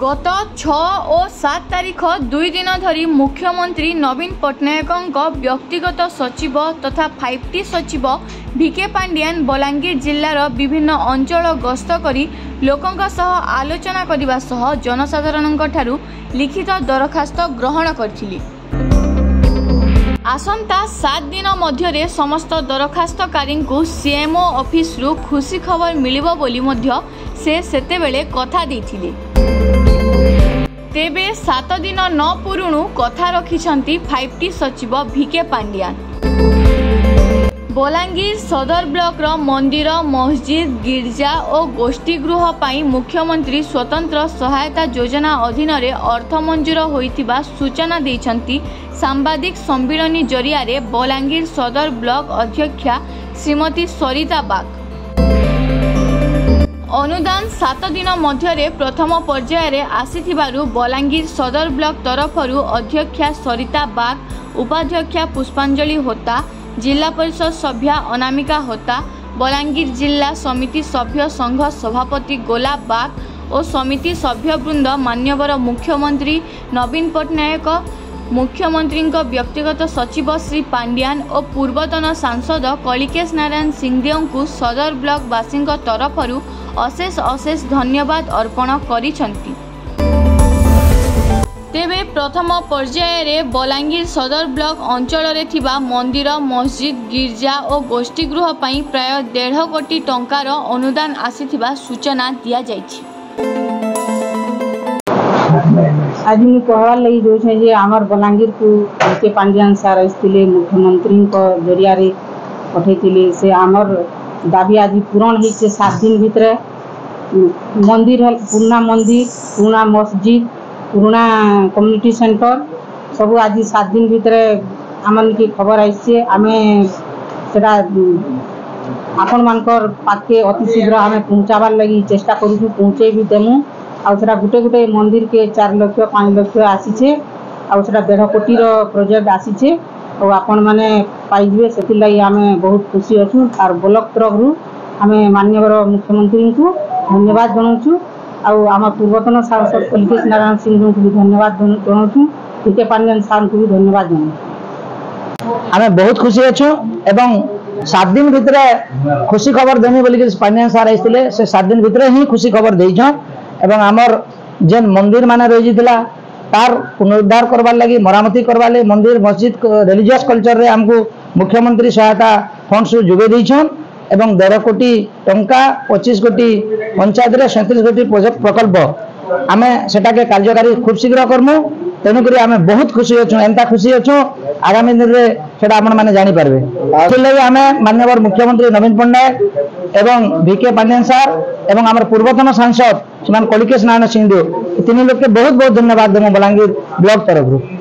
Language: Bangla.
ଗତ ଛଅ ଓ ସାତ ତାରିଖ ଦୁଇ ଦିନ ଧରି ମୁଖ୍ୟମନ୍ତ୍ରୀ ନବୀନ ପଟ୍ଟନାୟକଙ୍କ ବ୍ୟକ୍ତିଗତ ସଚିବ ତଥା ଫାଇଭ୍ ଟି ସଚିବ ଭିକେ ପାଣ୍ଡିଆନ୍ ବଲାଙ୍ଗୀର ଜିଲ୍ଲାର ବିଭିନ୍ନ ଅଞ୍ଚଳ ଗସ୍ତ କରି ଲୋକଙ୍କ ସହ ଆଲୋଚନା କରିବା ସହ ଜନସାଧାରଣଙ୍କଠାରୁ ଲିଖିତ ଦରଖାସ୍ତ ଗ୍ରହଣ କରିଥିଲେ ଆସନ୍ତା ସାତ ଦିନ ମଧ୍ୟରେ ସମସ୍ତ ଦରଖାସ୍ତକାରୀଙ୍କୁ ସିଏମ୍ଓ ଅଫିସରୁ ଖୁସି ଖବର ମିଳିବ ବୋଲି ମଧ୍ୟ ସେ ସେତେବେଳେ କଥା ଦେଇଥିଲେ ତେବେ ସାତ ଦିନ ନ ପୁରୁଣୁ କଥା ରଖିଛନ୍ତି ଫାଇଭ୍ ଟି ସଚିବ ଭିକେ ପାଣ୍ଡିଆନ ବଲାଙ୍ଗୀର ସଦର ବ୍ଲକର ମନ୍ଦିର ମସଜିଦ ଗିର୍ଜା ଓ ଗୋଷ୍ଠୀଗୃହ ପାଇଁ ମୁଖ୍ୟମନ୍ତ୍ରୀ ସ୍ୱତନ୍ତ୍ର ସହାୟତା ଯୋଜନା ଅଧୀନରେ ଅର୍ଥ ମଞ୍ଜୁର ହୋଇଥିବା ସୂଚନା ଦେଇଛନ୍ତି ସାମ୍ବାଦିକ ସମ୍ମିଳନୀ ଜରିଆରେ ବଲାଙ୍ଗୀର ସଦର ବ୍ଲକ ଅଧ୍ୟକ୍ଷା ଶ୍ରୀମତୀ ସରିତା ବାଗ୍ অনুদান সাত দিন মধ্যে প্রথম পর্যায়ে আসিথিবারু বলাঙ্গীর সদর ব্লক তরফরু অধ্যক্ষা সরিতা বাগ উপাধ্যক্ষা পুষ্পাঞ্জলি হোতা জেলা পরিষদ সভ্যা অনামিকা হোতা বলাঙ্গীর জেলা সমিতি সভ্য সংঘ সভাপতি গোলাপ বাগ ও সমিতি সভ্যবৃন্দ মান্যবর মুখ্যমন্ত্রী নবীন পট্টনায়ক ମୁଖ୍ୟମନ୍ତ୍ରୀଙ୍କ ବ୍ୟକ୍ତିଗତ ସଚିବ ଶ୍ରୀ ପାଣ୍ଡିଆନ୍ ଓ ପୂର୍ବତନ ସାଂସଦ କଳିକେଶ ନାରାୟଣ ସିଂଦେଓଙ୍କୁ ସଦର ବ୍ଲକବାସୀଙ୍କ ତରଫରୁ অশেষ অশেষ ধন্যবাদ অর্পণ করেছেন তেবে প্রথম পর্যায়ে বলাঙ্গীর সদর ব্লক অঞ্চলের থিবা মন্দির মসজিদ গির্জা ও গোষ্ঠীগৃহ পাই প্রায় দেড় কোটি টঙ্কার অনুদান আসিথিবা সূচনা দিয়া যাইছে আজ মু কহবার লাগি যাচ্ছে যে আমার বলাঙ্গীরকু কে পাণ্ডিয়ান স্যার আসলে মুখ্যমন্ত্রী জরিয়ারে পঠাইলে সে আমার দাবি আজি পূরণ হয়েছে সাত দিন ভিতরে মন্দির পুরোনা মন্দির পুরোনা মসজিদ পুরোনা কমিউনিটি সেন্টার সবু আজি সাত দিন ভিতরে আমাকে খবর আসছে আমি সেটা ଆପଣମାନଙ୍କର ପାଖେ ଅତି ଶୀଘ୍ର ଆମେ ପହଞ୍ଚାବାର୍ ଲାଗି ଚେଷ୍ଟା କରୁଛୁ ପହଞ୍ଚେଇ ବି ଦେମୁ ଆଉ ସେଟା ଗୋଟେ ଗୋଟେ ମନ୍ଦିରକେ ଚାରି ଲକ୍ଷ ପାଞ୍ଚ ଲକ୍ଷ ଆସିଛେ ଆଉ ସେଟା ଦେଢ଼ କୋଟିର ପ୍ରୋଜେକ୍ଟ ଆସିଛେ ଆଉ ଆପଣମାନେ ପାଇଯିବେ ସେଥିଲାଗି ଆମେ ବହୁତ ଖୁସି ଅଛୁ ଆର୍ ବ୍ଲକ୍ ତରଫରୁ ଆମେ ମାନ୍ୟବର ମୁଖ୍ୟମନ୍ତ୍ରୀଙ୍କୁ ଧନ୍ୟବାଦ ଜଣାଉଛୁ ଆଉ ଆମ ପୂର୍ବତନ ସାଂସଦ କଲିକେଶ ନାରାୟଣ ସିଂହଙ୍କୁ ବି ଧନ୍ୟବାଦ ଜଣାଉଛୁ କେ ପାଣ୍ଡିଆନ ସାର୍ଙ୍କୁ ବି ଧନ୍ୟବାଦ ଜଣାଉଛୁ ଆମେ ବହୁତ ଖୁସି ଅଛୁ ଏବଂ ସାତ দিন ଭିତରେ ଖୁସି ଖବର ଦେମି বলি পানিয়ান ସାର୍ ଆସିଥିଲେ ସେ ସାତ দিন ଭିତରେ ହିଁ ଖୁସି ଖବର ଦେଇଛନ୍ ଏବଂ আমার ଯେନ୍ মন্দির মানে রয়েছিল তার পুনরুদ্ধার করবার লাগি মরামতি করবার লাগে মন্দির মসজিদ রিলিজিয়স কলচরের আমি মুখ্যমন্ত্রী সহায়তা ফন্ডস যোগাই দিয়েছেন এবং দেড় কোটি টঙ্কা পঁচিশ কোটি পঞ্চায়েতের সৈত্রিশ কোটি প্রকল্প আমি সেটাকে কার্যকারী খুব শীঘ্র করমু তেমনি আমি বহু খুশি অছু এমতা খুশি অছু আগামী দিনে সেটা আপনার মানে জাঁপারে সেগে আমি মাননীয় মুখ্যমন্ত্রী নবীন পট্টনাক এবং ভি কে পাণ্ডিয়ান স্যার এবং আমার পূর্বতন সাংসদ শ্রীমান কলিকেশ নারায়ণ সিন্ধু तो तीनों लोग के बहुत बहुत धन्यवाद देना बलांगीर ब्लॉक तरफ